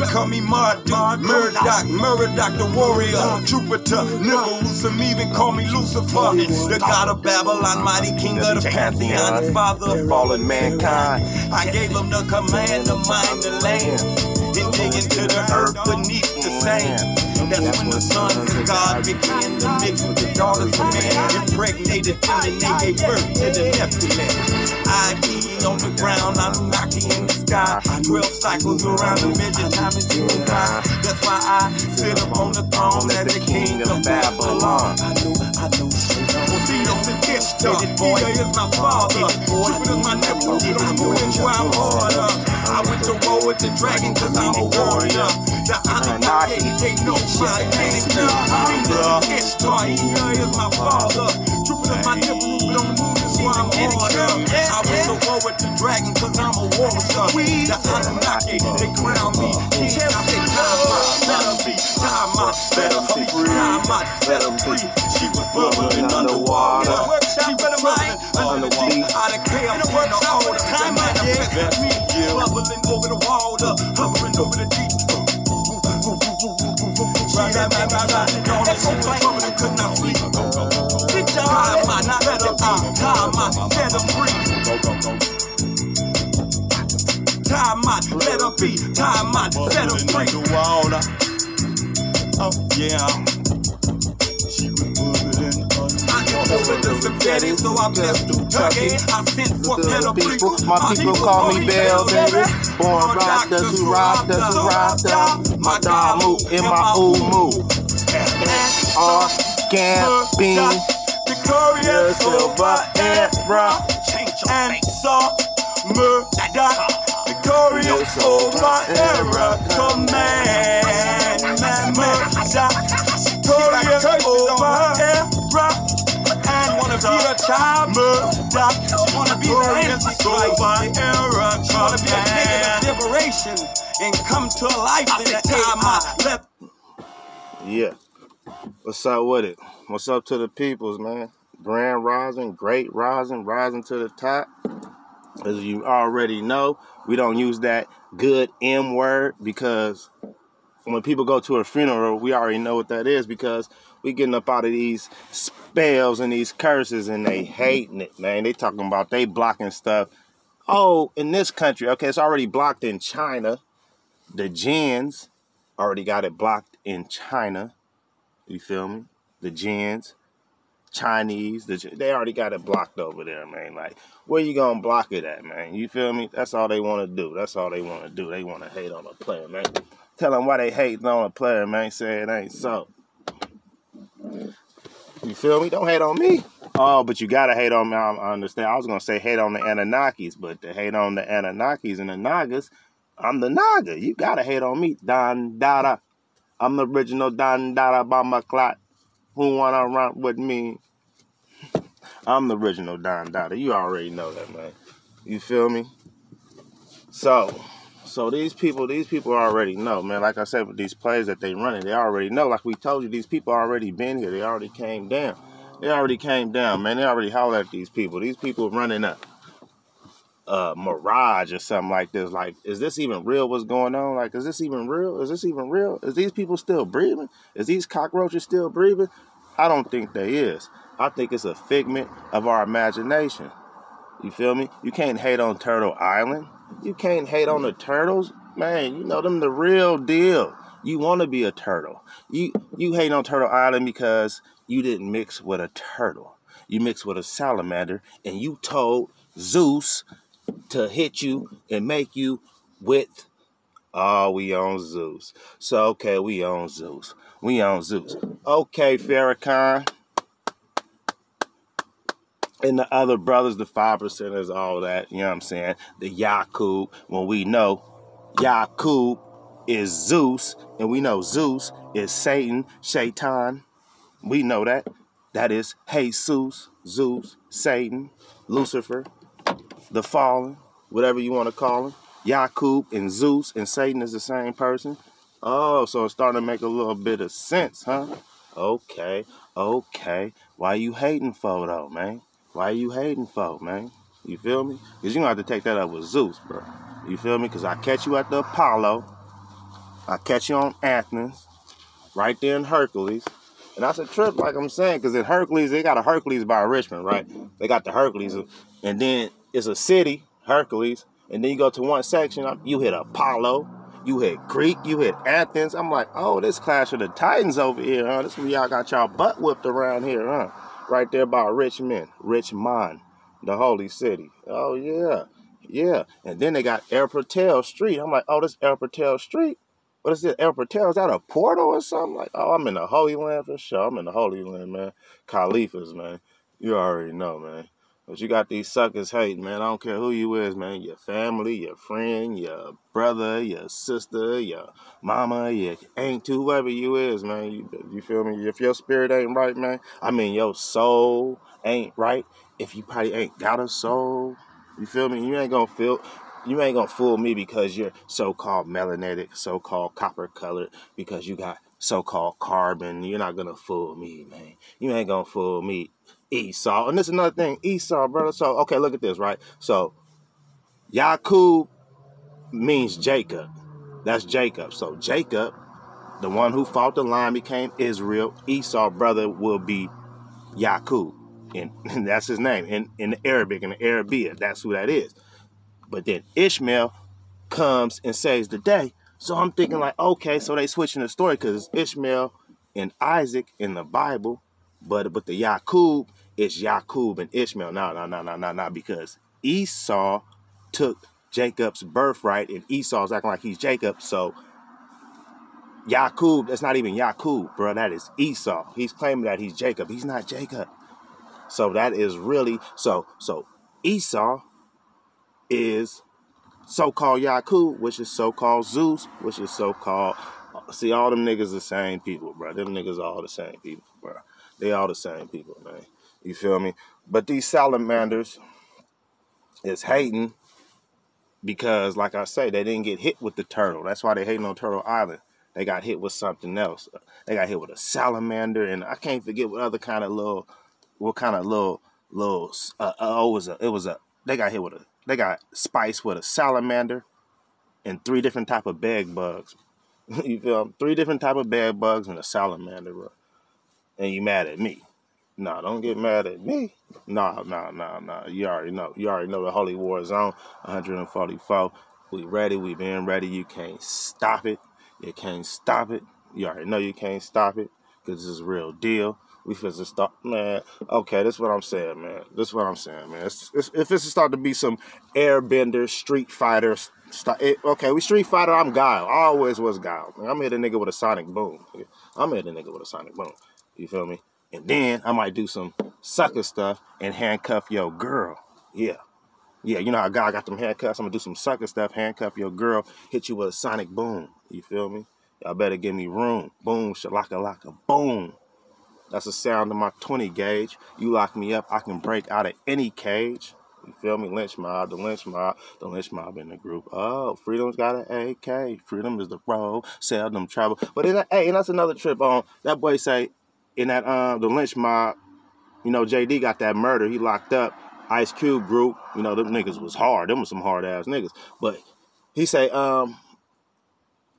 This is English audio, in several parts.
They call me Marduk, Murdoch, Murdoch the warrior, Jupiter, Nibble, some even call me Lucifer, the god of Babylon, mighty king of the pantheon, the father of fallen mankind. I gave him the command to mine the land and dig into the earth beneath sand. That's when the sons of God began to mix with the daughters of man, impregnated them and they gave birth to the Nephilim. I be on the ground, I'm knocking in the sky. Twelve cycles around the midget, time is you and I. That's why I sit up on the throne as the king of Babylon. I know, I know. Well, see, it's an Ishtar. Ea is my father. Jupiter's my nephew. I'm doing why I'm harder. I went to war with the dragon cause I'm a warrior. The Anunnaki, they know my name. Venus is Ishtar. Ea is my father. Jupiter's my nephew. Don't move this why I'm harder. I went to war with the dragon cause I'm a warrior. The Anunnaki, they crown me. King, I say, time her be. Time her be. Time her free. She was bubbling underwater. She was bubbling under the deep. Out of chaos, Bubbling over the water, hovering over the deep. Right, right, right, right, right. All that shit was bubbling, could not sleep. Time out, not let her be. Time out, set her free. Time out, let her be. Time out, set her free. the water. Oh, yeah. Over spaghetti, so I blessed Kentucky. I sent for better people. My people call me Bell Davis. Born doctors who robbed us, who robbed us. My dog move in my ooh move. Gambino. Victoria Silva and Rock and saw Murdoch. Victoria Silva era command. Murdoch. Wanna be a child Murdoch. Wanna be the Antichrist era Wanna be a nigga of liberation and come to life in the time I left. Yeah. What's up with it? What's up to the peoples, man? Grand rising, great rising, rising to the top. As you already know, we don't use that good M word because when people go to a funeral, we already know what that is because we getting up out of these spells and these curses and they hating it, man. They talking about they blocking stuff. Oh, in this country, okay, it's already blocked in China. The gens already got it blocked in China. You feel me? The gens, Chinese, the, they already got it blocked over there, man. Like, where you gonna block it at, man? You feel me? That's all they want to do. That's all they want to do. They want to hate on a player, man. Tell them why they hating on a player, man. Say it ain't so. You feel me? Don't hate on me. Oh, but you gotta hate on me. I understand. I was gonna say hate on the Anunnakis, but to hate on the Anunnakis and the Nagas, I'm the Naga. You gotta hate on me. Don Dada. I'm the original Don Dada Bama Clot. Who wanna run with me? I'm the original Don Dada. You already know that, man. You feel me? So, so these people, these people already know, man. Like I said, with these plays that they running, they already know. Like we told you, these people already been here. They already came down. They already came down, man. They already hollered at these people. These people running up uh mirage or something like this. Like, is this even real? What's going on? Like, is this even real? Is this even real? Is these people still breathing? Is these cockroaches still breathing? I don't think they is. I think it's a figment of our imagination. You feel me? You can't hate on Turtle Island. You can't hate on the turtles. Man, you know them the real deal. You want to be a turtle. You you hate on Turtle Island because you didn't mix with a turtle. You mixed with a salamander and you told Zeus to hit you and make you with Oh, we own Zeus. So okay, we own Zeus. We own Zeus. Okay, Farrakhan. And the other brothers, the five percenters, all that, you know what I'm saying? The Yakub, when we know Yakub is Zeus, and we know Zeus is Satan, Shaitan. We know that. That is Jesus, Zeus, Satan, Lucifer, the fallen, whatever you want to call him. Yakub and Zeus and Satan is the same person. Oh, so it's starting to make a little bit of sense, huh? Okay, okay. Why you hating though, man? Why you hating for, man? You feel me? Because you gonna have to take that up with Zeus, bro. You feel me? Because I catch you at the Apollo. I catch you on Athens, right there in Hercules. And that's a trip, like I'm saying, because in Hercules, they got a Hercules by Richmond, right? They got the Hercules, and then it's a city, Hercules, and then you go to one section, you hit Apollo, you hit Greek, you hit Athens. I'm like, oh, this Clash of the Titans over here, huh? This where y'all got y'all butt whipped around here, huh? Right there by Richmond, Richmond, the holy city. Oh, yeah. Yeah. And then they got El Portal Street. I'm like, oh, this El Portal Street? What is this El Portal? Is that a portal or something? Like, oh, I'm in the Holy Land for sure. I'm in the Holy Land, man. Caliphas, man. You already know, man. But you got these suckers hating, man. I don't care who you is, man. Your family, your friend, your brother, your sister, your mama, your aunt, whoever you is, man. You, you feel me? If your spirit ain't right, man. I mean, your soul ain't right. If you probably ain't got a soul, you feel me? You ain't gonna feel you ain't gonna fool me because you're so-called melanated, so-called copper colored, because you got so-called carbon. You're not gonna fool me, man. You ain't gonna fool me, Esau. And this is another thing, Esau, brother. So okay, look at this, right? So Yakub means Jacob. That's Jacob. So Jacob, the one who fought the lion, became Israel. Esau, brother, will be Yakub. And, and that's his name in, in the Arabic, in the Arabia. That's who that is. But then Ishmael comes and saves the day. So I'm thinking like, okay, so they switching the story because Ishmael and Isaac in the Bible, but but the Yakub is Yakub and Ishmael. No, no, no, no, no, no, because Esau took Jacob's birthright and Esau's acting like he's Jacob. So Yakub, that's not even Yakub, bro. That is Esau. He's claiming that he's Jacob. He's not Jacob. So that is really so so Esau is so-called Yakub, which is so-called Zeus, which is so-called see all them niggas the same people, bro. Them niggas all the same people, bro. They all the same people, man. You feel me? But these salamanders is hating because, like I say, they didn't get hit with the turtle. That's why they hating on Turtle Island. They got hit with something else. They got hit with a salamander, and I can't forget what other kind of little, what kind of little, little. Uh, uh, oh, it was a, it was a. They got hit with a they got spice with a salamander and three different type of bed bugs. you feel? Three different type of bed bugs and a salamander. And you mad at me. Nah, don't get mad at me. Nah, nah, nah, nah. You already know. You already know the Holy War Zone, 144. We ready. We been ready. You can't stop it. You can't stop it. You already know you can't stop it because this is real deal. We to start, man. Okay, this is what I'm saying, man. This is what I'm saying, man. It's, it's, if it's start to be some airbender, street fighter, st- it, okay, we street fighter. I'm Guile. I always was Guile. I'm a nigga with a sonic boom. I'm a nigga with a sonic boom. You feel me? And then I might do some sucker stuff and handcuff your girl. Yeah. Yeah, you know how God got them handcuffs. I'm gonna do some sucker stuff, handcuff your girl, hit you with a sonic boom. You feel me? Y'all better give me room. Boom, shalaka laka, boom. That's the sound of my 20 gauge. You lock me up, I can break out of any cage. You feel me? Lench Mob, the Lench Mob, the Lench Mob in the group. Oh, freedom's got an AK. Freedom is the road, seldom travel. But in that, hey, and that's another trip on that boy say in that um the Lench Mob, you know, J-Dee got that murder. He locked up Ice Cube group. You know, them niggas was hard. Them was some hard ass niggas. But he say, um,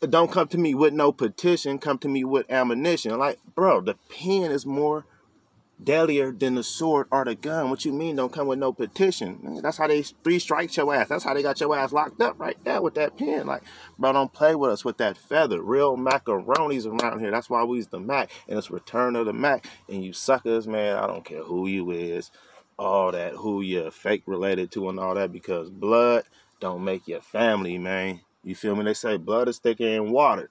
don't come to me with no petition. Come to me with ammunition. Like, bro, the pen is more deadlier than the sword or the gun. What you mean don't come with no petition? That's how they three strikes your ass. That's how they got your ass locked up right there with that pen. Like, bro, don't play with us with that feather. Real macaronis around here. That's why we's the Mac. And it's Return of the Mac. And you suckers, man, I don't care who you is, all that, who you're fake related to and all that, because blood don't make your family, man. You feel me? They say blood is thicker than water,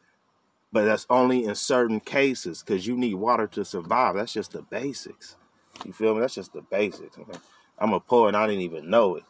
but that's only in certain cases because you need water to survive. That's just the basics. You feel me? That's just the basics. I'm a poet. I didn't even know it.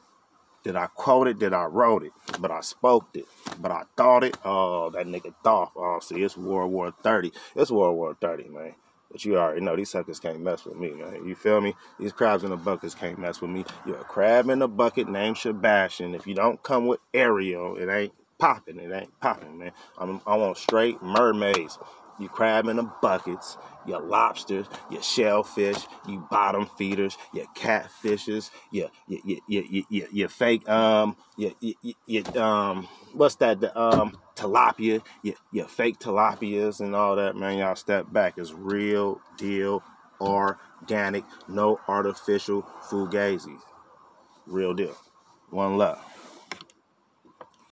Did I quote it? Did I wrote it? But I spoke it. But I thought it. Oh, that nigga thought. Oh, see, it's World War 30. It's World War 30, man. But you already know these suckers can't mess with me, man. You feel me? These crabs in the buckets can't mess with me. You're a crab in the bucket named Sebastian. If you don't come with Ariel, it ain't popping. It ain't popping, man. I'm, I want straight mermaids. you crab in the buckets, your lobsters, your shellfish, you bottom feeders, your catfishes, your your your your, your, your fake um your, your, your um what's that the um tilapia, your, your fake tilapias and all that man. Y'all step back. It's real deal, organic, no artificial fugazi. Real deal. One love.